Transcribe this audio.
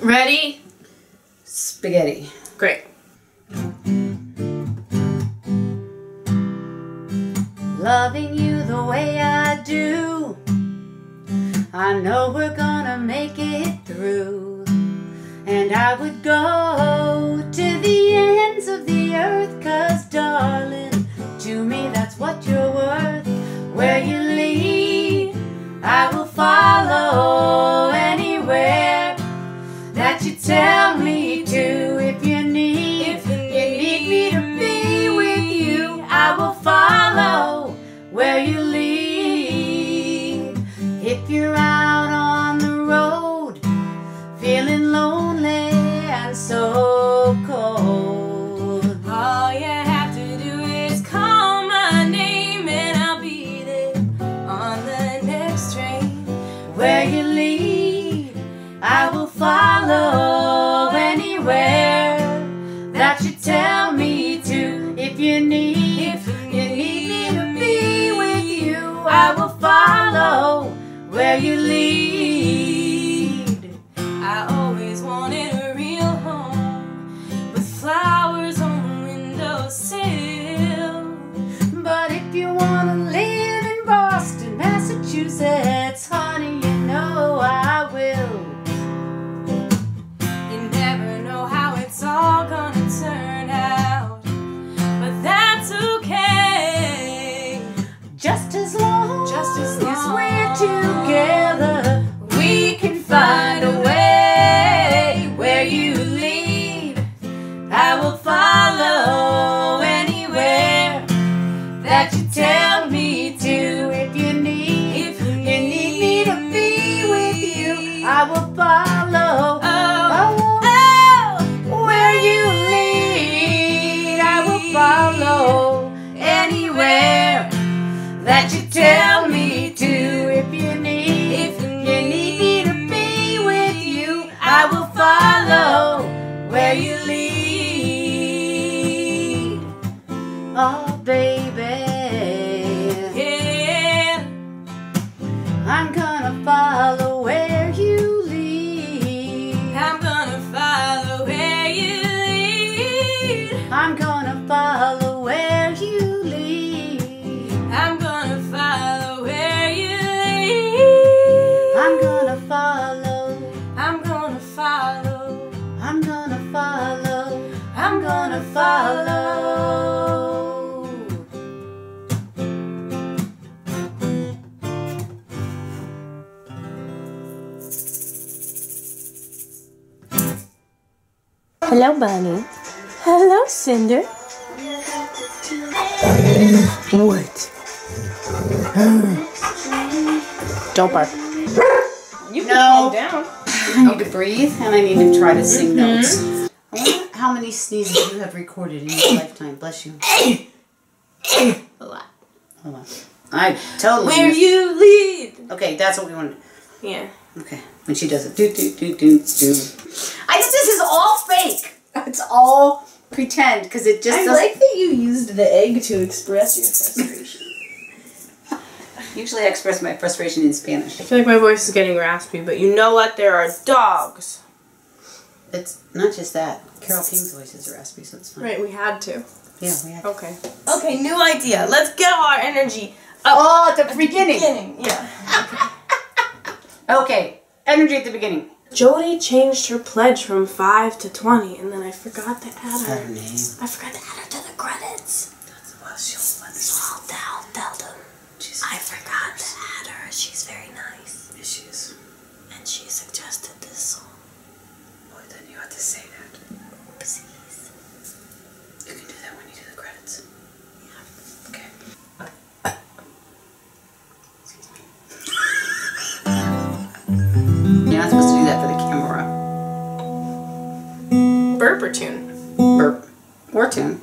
Ready? Spaghetti. Great. Loving you the way I do. I know we're gonna make it through. And I would go anywhere that you tell me to. If you need, if you need me to be with you, I will follow where you lead. That you tell me to. If you need, If you need me to be with you, I will follow. Oh, oh, where you lead, I will follow anywhere that you tell me to. If you need, If you you need me to be with you, I will follow where you lead. Oh, baby, yeah. I'm gonna follow Hello, Bunny. Hello, Cinder. What? Don't bark. You can No. calm down. I need to breathe and I need to try to mm-hmm. sing notes. I wonder how many sneezes you have recorded in your lifetime. Bless you. A lot. Hold on. I totally. Where missed- you lead. Okay, that's what we wanted. Yeah. Okay, when she does it, do do do do do. I just this is all fake. It's all pretend because it just. I doesn't- like that you used the egg to express your frustration. Usually, I express my frustration in Spanish. I feel like my voice is getting raspy, but you know what? There are dogs. It's not just that. Carole King's voice is raspy, so it's fine. Right, we had to. Yeah, we have. Okay. Okay, new idea. Let's get our energy up. Oh, at the beginning. Beginning, yeah. Okay, energy at the beginning. Jodie changed her pledge from 5 to 20, and then I forgot to add Her her. name. I forgot to add her to the credits. That's well, she'll So. I'll tell, tell them. She's I forgot to add her. She's very nice. issues. And she suggested this song. Boy, then you have to say that. Or tune.